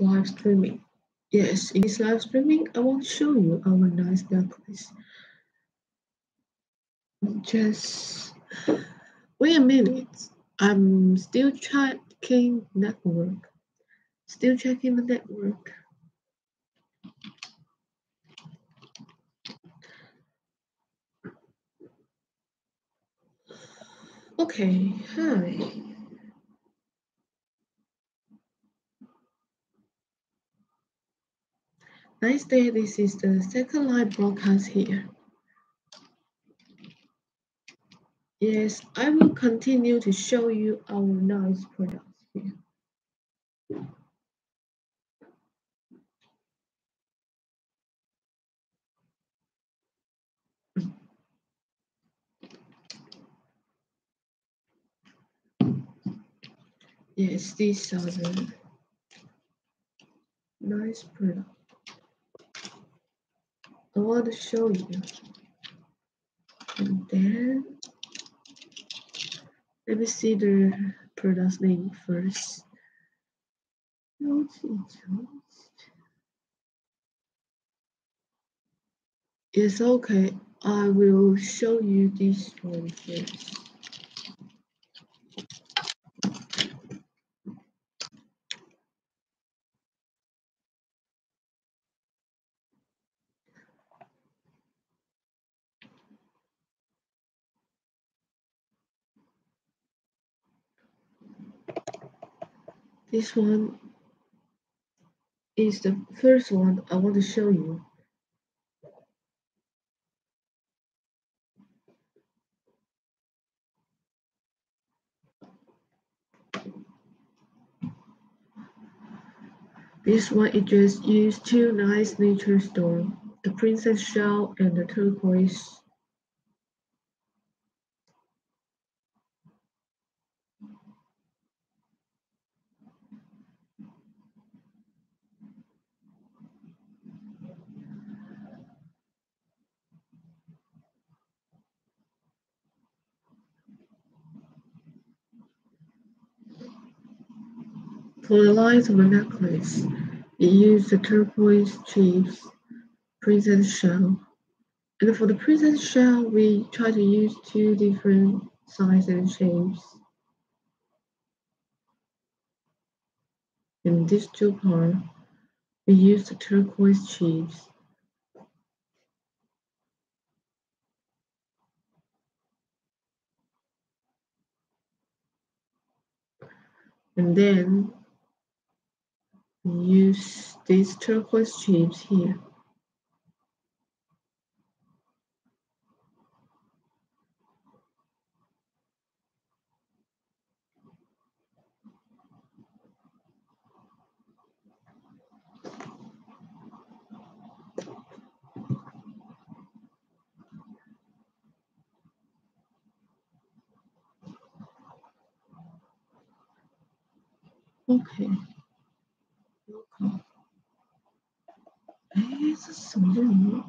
Live streaming. Yes, it is live streaming. I want to show you our nice necklace. Just wait a minute. I'm still checking network. Still checking the network. Okay, hi. Nice day, this is the second live broadcast here. Yes, I will continue to show you our nice products here. Yes, these are the nice products. I want to show you. And then let me see the product name first. It's okay. I will show you this one first. This one is the first one I want to show you. This one it just used two nice nature stone, the princess shell and the turquoise For the lines of the necklace, it used the turquoise chips princess shell. And for the princess shell, we try to use two different sizes and shapes. In these two parts, we use the turquoise chips. And then use these turquoise chips here. Okay. this is.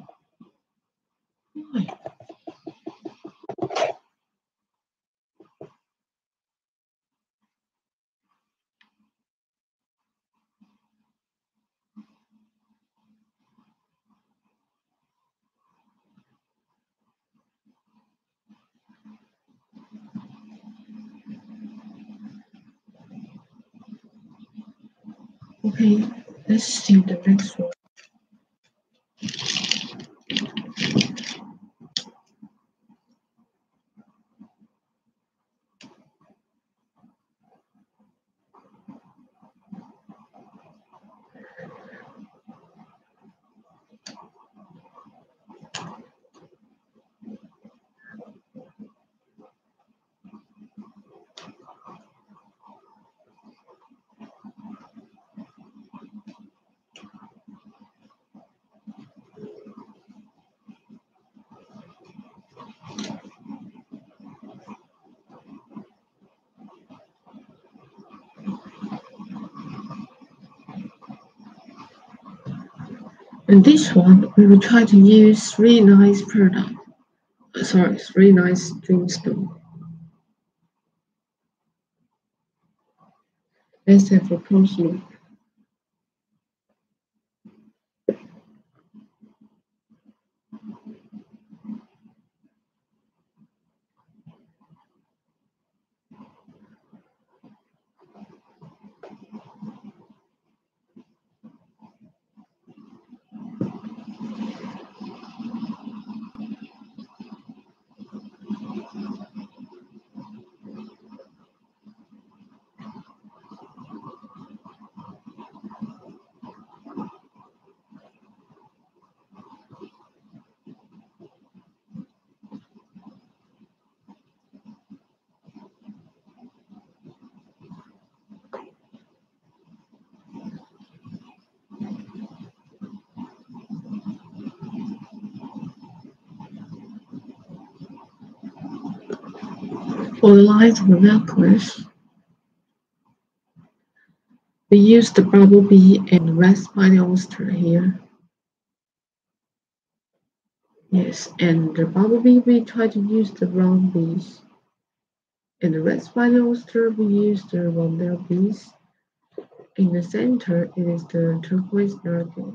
Why? Okay, let's see the next one. In this one, we will try to use three nice product. Uh, sorry, three nice dreamstone. Let's have a close look. The lines of the necklace, we use the bumblebee and red spiny oyster here. Yes, and the bumblebee we try to use the round bees. And the red spiny oyster we use the rondelle bees. In the center it is the turquoise nugget.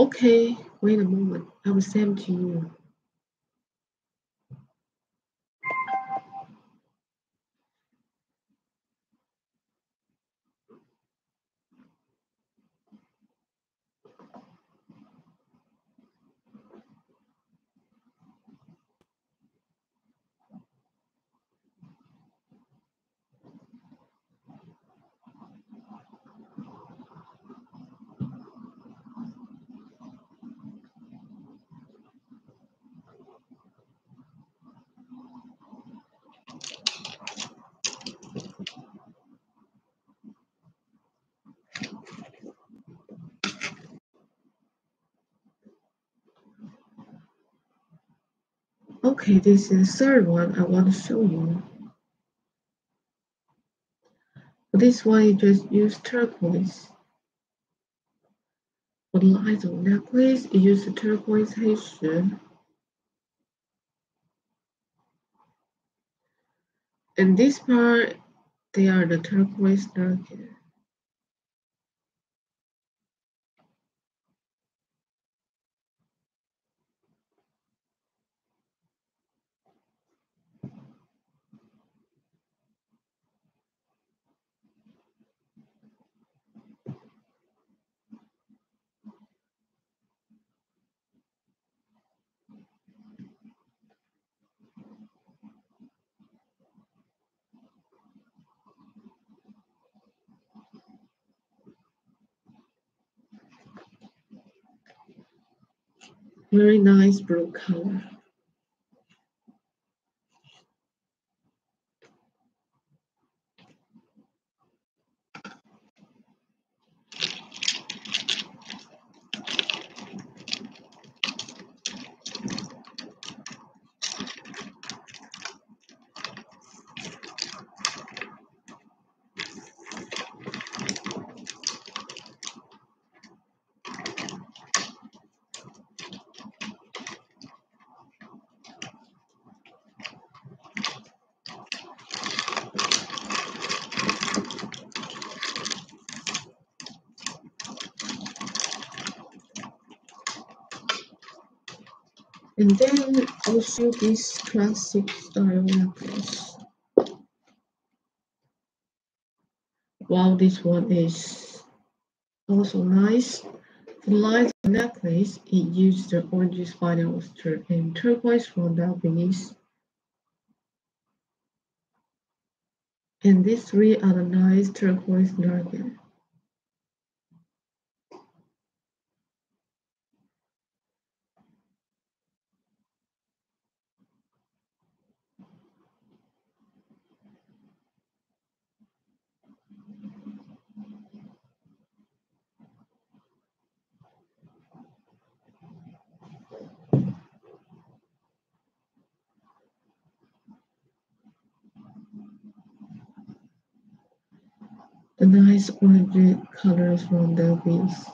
Okay, wait a moment. I will send to you. Okay, this is the third one I want to show you. This one, you just use turquoise. For the of necklace, you use the turquoise Heishi. And this part, they are the turquoise nugget. Very nice blue color. And then also this classic style necklace. Wow, this one is also nice. the light necklace, it used the orange spiny oyster and turquoise rondelle beads. And these three are the nice turquoise nugget. The nice orange colors from the bees.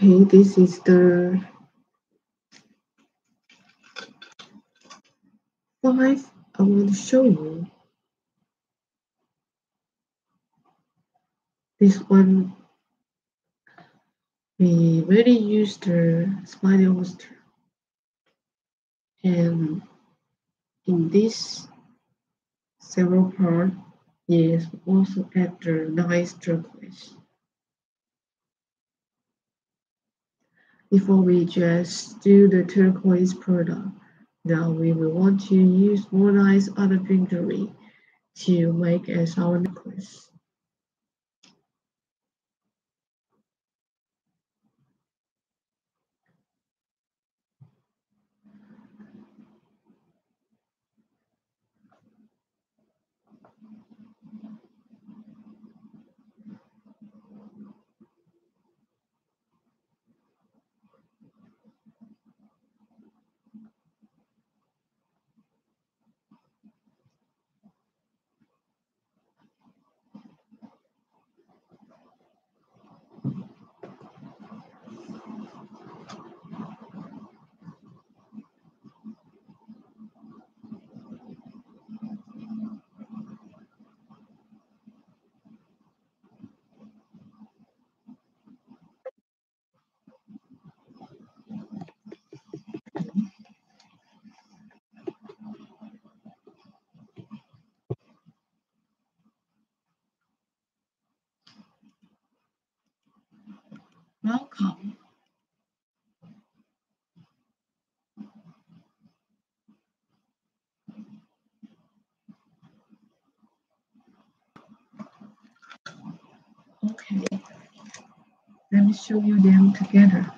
Okay, this is the five I want to show you. This one, we really use the Spiny Oyster. And in this several part, yes, also add the nice turquoise. Before we just do the turquoise product, now we will want to use more nice other jewelry to make as our necklace. Welcome. Okay, let me show you them together.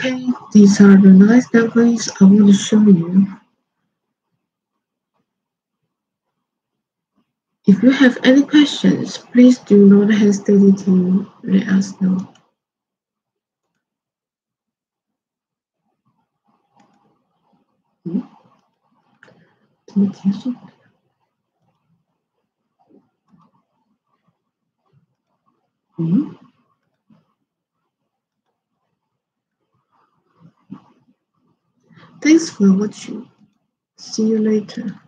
Okay, these are the nice dumplings I want to show you. If you have any questions, please do not hesitate to let us know. Hmm? Thanks for watching. See you later.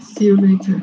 See you later.